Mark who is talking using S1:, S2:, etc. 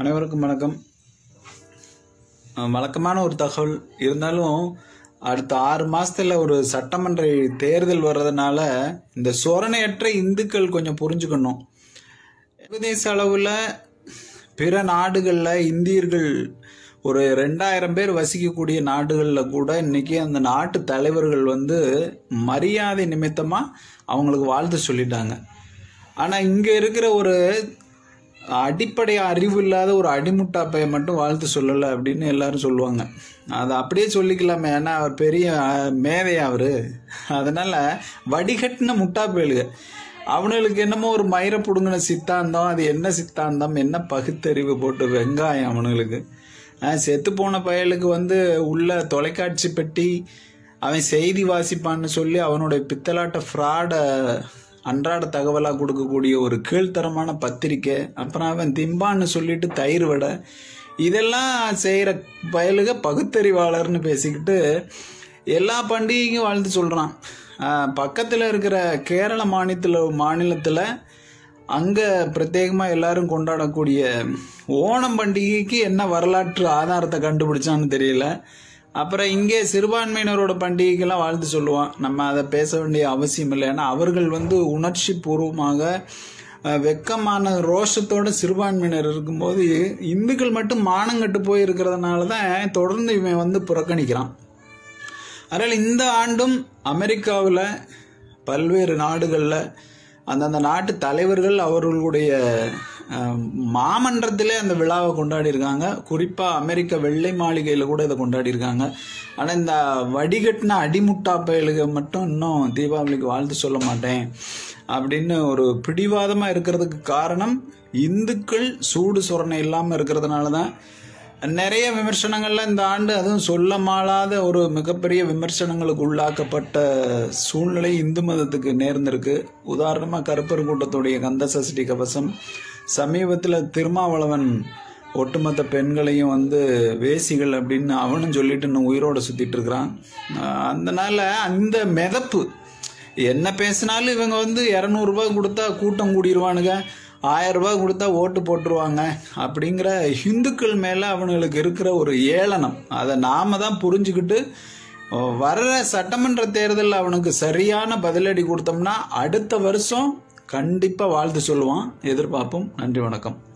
S1: அனைவருக்கும் வணக்கம். வழக்கமான ஒரு தகவல். இருந்தாலும் அடுத்த ஆறு மாதத்தில் ஒரு சட்டமன்ற தேர்தல் வர்றதுனால இந்த சொரணையற்ற இந்துக்கள் கொஞ்சம் புரிஞ்சுக்கணும். சர்வதேச அளவில் பிற நாடுகளில் இந்தியர்கள் ஒரு ரெண்டாயிரம் பேர் வசிக்கக்கூடிய நாடுகளில் கூட இன்னைக்கு அந்த நாட்டு தலைவர்கள் வந்து மரியாதை நிமித்தமாக அவங்களுக்கு வாழ்த்து சொல்லிட்டாங்க. ஆனால் இங்கே இருக்கிற ஒரு அடிப்படை அறிவு இல்லாத ஒரு அடிமுட்டா பையன் மட்டும் வாழ்த்து சொல்லலை அப்படின்னு எல்லாரும் சொல்லுவாங்க. அதை அப்படியே சொல்லிக்கலாமே. ஏன்னா அவர் பெரிய மேதையா அவர். அதனால வடிகட்டின முட்டா பயலுக அவனுங்களுக்கு என்னமோ ஒரு மயிரை பிடுங்கின சித்தாந்தம் அது என்ன சித்தாந்தம் என்ன பகுத்தறிவு போட்டு வெங்காயம் அவனுங்களுக்கு செத்து போன பயலுக்கு வந்து உள்ள தொலைக்காட்சி பெட்டி அவன் செய்தி வாசிப்பான்னு சொல்லி அவனுடைய பித்தலாட்ட ஃப்ராடை அன்றாட தகவலாக கொடுக்கக்கூடிய ஒரு கீழ்த்தரமான பத்திரிக்கை அப்புறம் அவன் திம்பான்னு சொல்லிட்டு தயிர் வடை இதெல்லாம் செய்கிற பயலுக பகுத்தறிவாளர்னு பேசிக்கிட்டு எல்லா பண்டிகையும் வாழ்ந்து சொல்கிறான் பக்கத்தில் இருக்கிற கேரள மாநிலத்தில் மாநிலத்தில் அங்கே பிரத்யேகமாக எல்லாரும் கொண்டாடக்கூடிய ஓணம் பண்டிகைக்கு என்ன வரலாற்று ஆதாரத்தை கண்டுபிடிச்சான்னு தெரியல. அப்புறம் இங்கே சிறுபான்மையினரோட பண்டிகைக்கெல்லாம் வாழ்த்து சொல்லுவான். நம்ம அதை பேச வேண்டிய அவசியம் இல்லை. ஏன்னா அவர்கள் வந்து உணர்ச்சி பூர்வமாக வெக்கமான ரோஷத்தோட சிறுபான்மையினர் இருக்கும்போது இந்துக்கள் மட்டும் மானங்கட்டு போய் இருக்கிறதுனால தான் தொடர்ந்து இவன் வந்து புறக்கணிக்கிறான். அதனால் இந்த ஆண்டும் அமெரிக்காவில் பல்வேறு நாடுகளில் அந்தந்த நாட்டு தலைவர்கள் அவர்களுடைய மாமன்றத்திலே அந்த விழாவை கொண்டாடி இருக்காங்க குறிப்பாக அமெரிக்க வெள்ளை மாளிகையில் கூட இதை கொண்டாடி இருக்காங்க ஆனால் இந்த வடிகட்டின அடிமுட்டா பயலுக மட்டும் இன்னும் தீபாவளிக்கு வாழ்த்து சொல்ல மாட்டேன் அப்படின்னு ஒரு பிடிவாதமாக இருக்கிறதுக்கு காரணம் இந்துக்கள் சூடு சுரணை இல்லாமல் இருக்கிறதுனால தான் நிறைய விமர்சனங்கள்ல இந்த ஆண்டு அதுவும் சொல்ல மாளாத ஒரு மிகப்பெரிய விமர்சனங்களுக்கு உள்ளாக்கப்பட்ட சூழ்நிலை இந்து மதத்துக்கு நேர்ந்திருக்கு. உதாரணமாக கருப்பர் கூட்டத்துடைய கந்த சஷ்டி கவசம் சமீபத்தில் திருமாவளவன் ஒட்டுமொத்த பெண்களையும் வந்து வேசிகள் அப்படின்னு அவனும் சொல்லிட்டு இன்னும் உயிரோட சுத்திட்டு இருக்கிறான். அதனால அந்த மிதப்பு என்ன பேசினாலும் இவங்க வந்து இரநூறுபா கொடுத்தா கூட்டம் கூடிடுவானுங்க ஆயிரம் கொடுத்தா ஓட்டு போட்டுருவாங்க அப்படிங்கிற இந்துக்கள் மேலே அவனுங்களுக்கு இருக்கிற ஒரு ஏளனம். அதை நாம தான் புரிஞ்சுக்கிட்டு வர்ற சட்டமன்ற தேர்தலில் அவனுக்கு சரியான பதிலடி கொடுத்தோம்னா அடுத்த வருஷம் கண்டிப்பாக வாழ்த்து சொல்லுவான். எதிர்பார்ப்போம். நன்றி வணக்கம்.